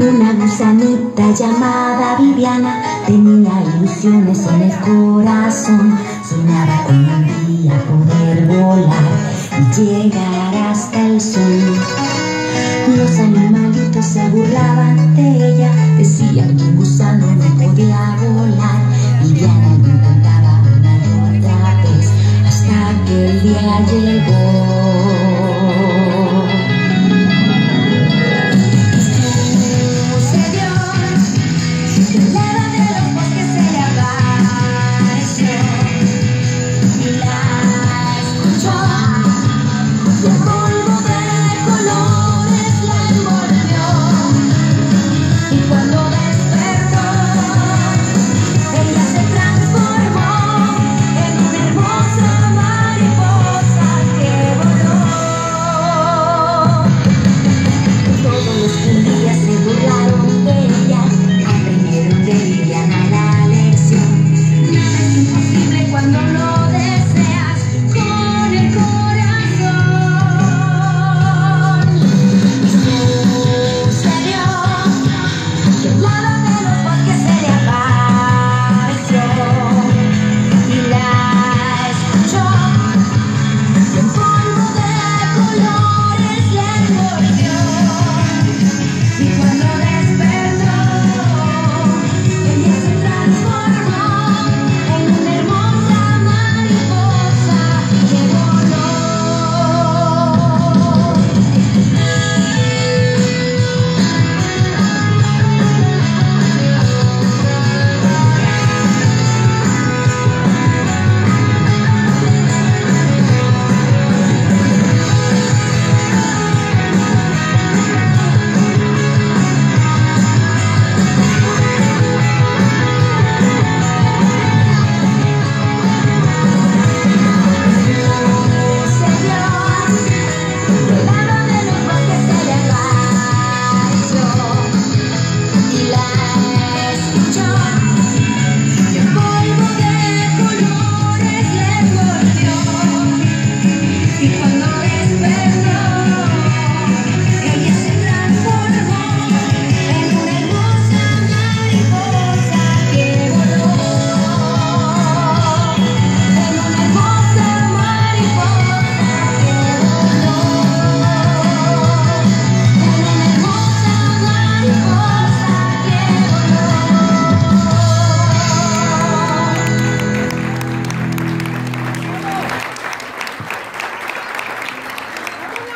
Una gusanita llamada Viviana tenía ilusiones en el corazón. Soñaba con un día poder volar y llegar hasta el sol. Los animalitos se burlaban de ella, decían que un gusano no podía volar. Viviana lo intentaba una y otra vez hasta que el día llegó.